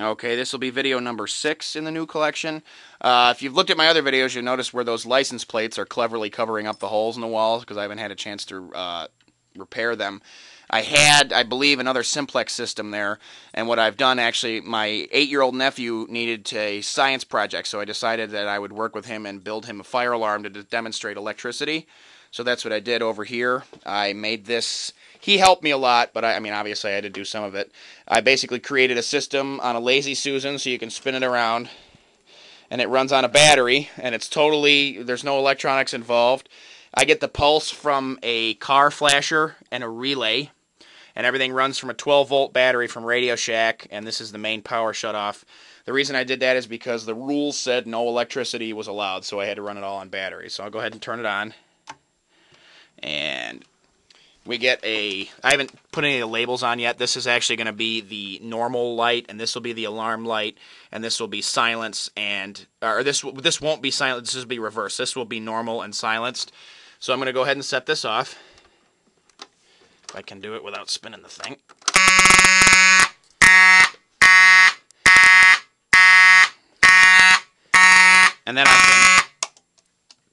Okay, this will be video number six in the new collection. Uh, if you've looked at my other videos, you'll notice where those license plates are cleverly covering up the holes in the walls because I haven't had a chance to uh, repair them. I had, I believe, another simplex system there, and what I've done actually, my eight-year-old nephew needed a science project, so I decided that I would work with him and build him a fire alarm to demonstrate electricity. So that's what I did over here. I made this. He helped me a lot, but I, I, mean, obviously, I had to do some of it. I basically created a system on a Lazy Susan so you can spin it around, and it runs on a battery, and it's totally, there's no electronics involved. I get the pulse from a car flasher and a relay, and everything runs from a 12 volt battery from Radio Shack, and this is the main power shutoff. The reason I did that is because the rules said no electricity was allowed, so I had to run it all on battery. So I'll go ahead and turn it on and we get a I haven't put any of the labels on yet. This is actually going to be the normal light and this will be the alarm light and this will be silence and or this this won't be silent. This will be reversed. This will be normal and silenced. So I'm going to go ahead and set this off. If I can do it without spinning the thing. And then I can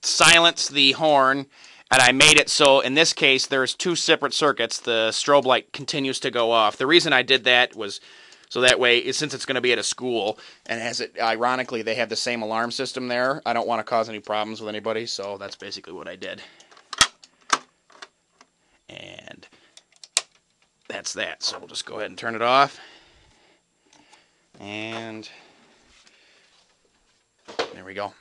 silence the horn and I made it so in this case there's two separate circuits. The strobe light continues to go off. The reason I did that was so that way, since it's going to be at a school, and as it ironically they have the same alarm system there, I don't want to cause any problems with anybody. So that's basically what I did. And that's that. So we'll just go ahead and turn it off. And there we go.